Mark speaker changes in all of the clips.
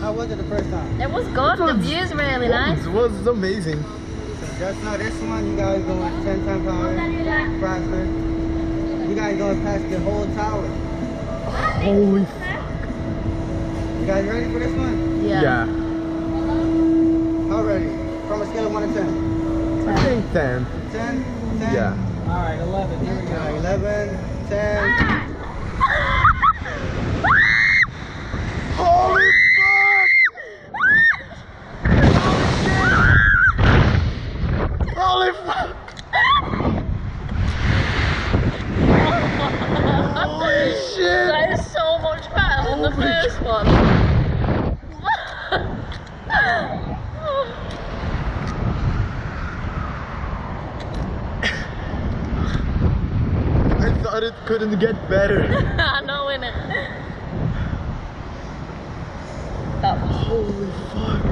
Speaker 1: How was it the first time?
Speaker 2: It was good. The view's really nice.
Speaker 3: It was amazing.
Speaker 1: Just know this one, you guys going 10 times higher, faster. You guys going past the whole tower.
Speaker 3: Holy
Speaker 1: You guys ready for this one?
Speaker 2: Yeah.
Speaker 3: yeah.
Speaker 1: How ready? From a scale of 1 to 10.
Speaker 3: I think 10.
Speaker 1: 10? 10?
Speaker 3: Yeah.
Speaker 1: Alright, 11. Here we go. 11, 10.
Speaker 3: Holy fuck! Holy fuck! Holy shit!
Speaker 2: That is so much better than the first one.
Speaker 3: I thought it couldn't get better.
Speaker 2: I know, innit? That was
Speaker 3: Holy fuck.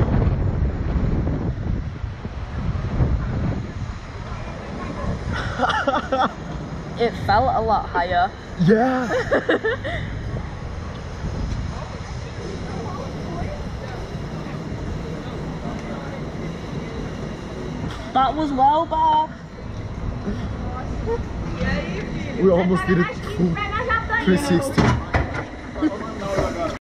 Speaker 2: it felt a lot higher.
Speaker 3: Yeah.
Speaker 2: That was well better.
Speaker 3: We almost did it 360.